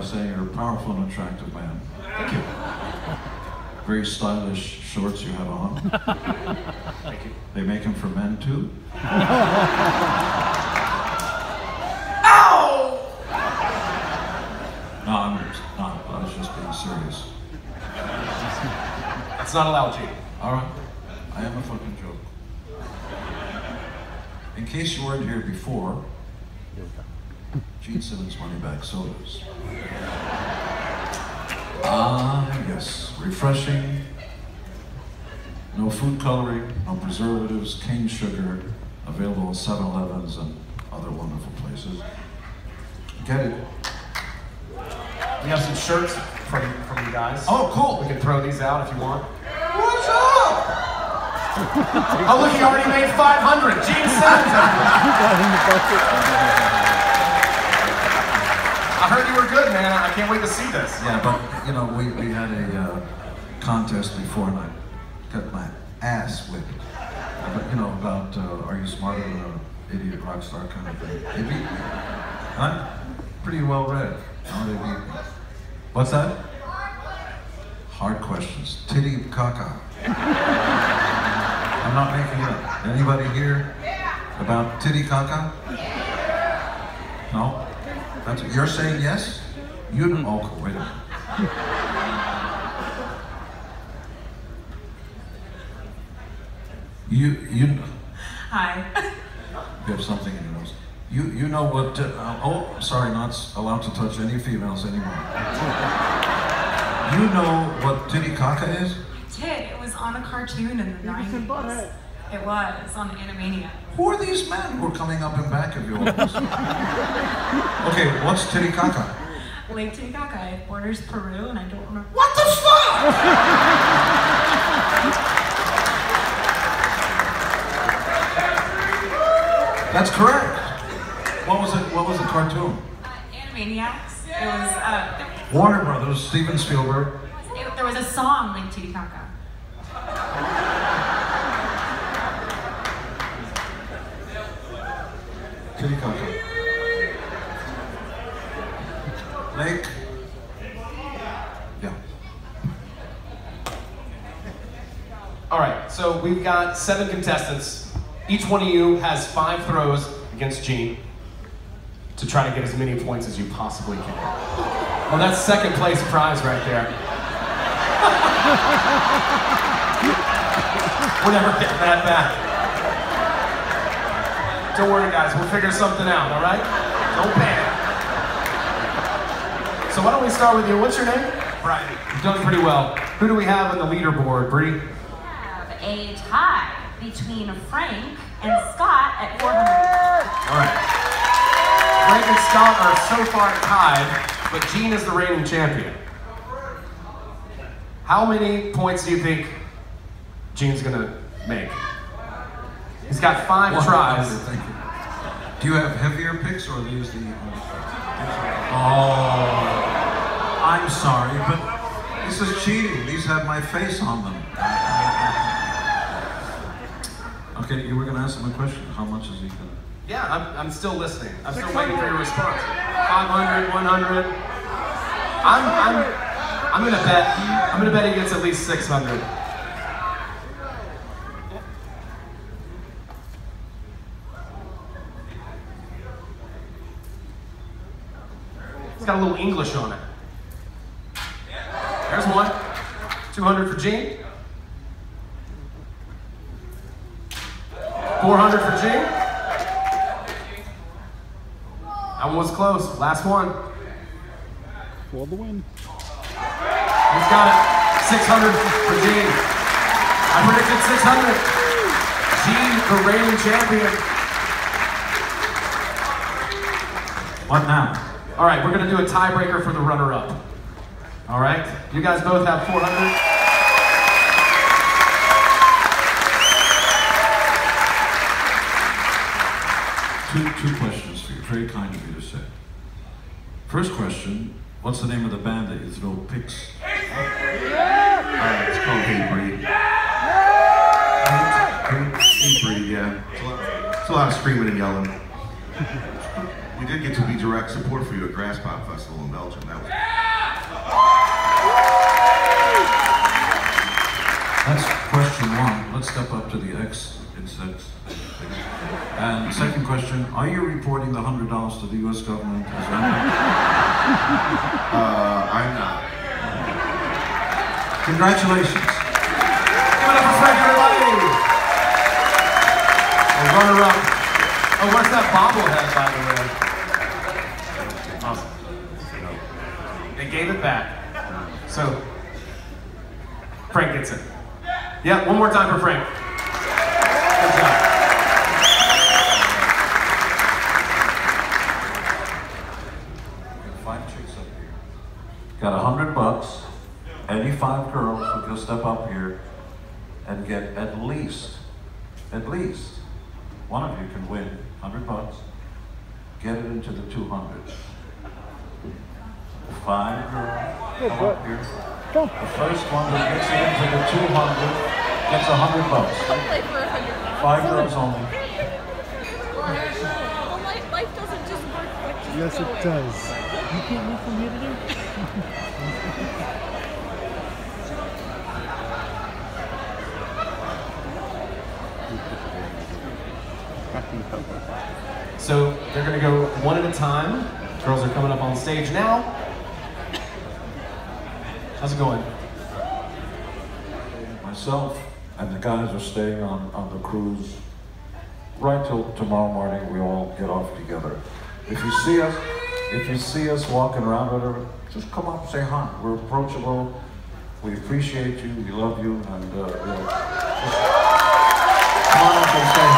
by saying you're a powerful and attractive man. Thank you. Very stylish shorts you have on. Thank you. They make them for men too. Ow! No, I'm not. I was just being serious. That's not allowed, Gene. All right. I am a fucking joke. In case you weren't here before, Gene Simmons Money Bag Sodas. Ah, yes. Refreshing. No food coloring, no preservatives, cane sugar. Available at 7 Elevens and other wonderful places. Get it. We have some shirts from, from you guys. Oh, cool. We can throw these out if you want. What's up? Oh, look, he already made 500. Gene Simmons. I heard you were good, man. I can't wait to see this. Yeah, but you know, we, we had a uh, contest before and I got my ass whipped. But you know, about uh, are you smarter than an idiot rock star kind of thing. They beat me. I'm pretty well read. How they beat me. What's that? Hard questions. Titty caca. I'm not making it up. Anybody here about titty caca? No? That's, you're saying yes? You don't. Oh, wait a minute. You, you, Hi. you have something in your nose. You, you know what, uh, oh, sorry, not allowed to touch any females anymore. You know what titty caca is? Did. It was on a cartoon in the 90s. It was on Animania. Who are these men who are coming up in back of you all of a sudden? Okay, what's titty caca? Lake Titicaca. It borders Peru, and I don't remember. What the fuck? That's correct. What was it? What was the cartoon? Uh, Animaniacs. It was. Uh, Warner Brothers, Steven Spielberg. it, there was a song Lake Titicaca. Titty caca. Lake. Yeah. All right, so we've got seven contestants. Each one of you has five throws against Gene to try to get as many points as you possibly can. Well, that's second place prize right there. We're never getting that back. Don't worry, guys. We'll figure something out. All right? Don't panic. So why don't we start with you? What's your name? Brian. You've done pretty well. Who do we have on the leaderboard, Bree? We have a tie between Frank and Scott at 400. All right. Frank and Scott are so far tied, but Gene is the reigning champion. How many points do you think Gene's gonna make? He's got five One- tries. Thank you. Do you have heavier picks or are these the? Oh. I'm sorry, but this is cheating. These have my face on them. Okay, you were gonna ask him a question. How much is he gonna? Yeah, I'm, I'm still listening. I'm still waiting for your response. 500, 100. I'm, I'm, I'm gonna bet. I'm gonna bet he gets at least 600. It's got a little English on it. There's one. 200 for Gene. 400 for Gene. That one was close. Last one. For the win. He's got it. 600 for Gene. I predicted 600. Gene, the reigning champion. What now? All right, we're going to do a tiebreaker for the runner up. All right? You guys both have 400. Two, two questions for you. Very kind of you to say. First question: What's the name of the band that you throw picks? Uh, it's called Hatebreed. Hate Breed, yeah. It's a, lot, it's a lot of screaming and yelling. We did get to be direct support for you at Graspop Festival in Belgium. That was That's question one. Let's step up to the X. It's And second question, are you reporting the hundred dollars to the US government as well? uh, I'm not. Congratulations. Give it up for Frank, everybody! A runner up. Oh, what's that bobblehead, by the way? Awesome. They gave it back. So, Frank gets it. Yeah, one more time for Frank. Good job. Got a hundred bucks. Any five girls who can step up here and get at least, at least, one of you can win hundred bucks. Get it into the two hundred. Five girls come up here. The first one that gets it into the two hundred gets a hundred bucks. play for hundred. Five girls only. Well, life, life doesn't just work like just Yes, going. it does. You can't move from here to there? So they're gonna go one at a time. Girls are coming up on stage now. How's it going? Myself and the guys are staying on, on the cruise right till tomorrow morning. We all get off together. If you see us, if you see us walking around, whatever, just come up, and say hi. We're approachable. We appreciate you. We love you, and uh, just come on up and say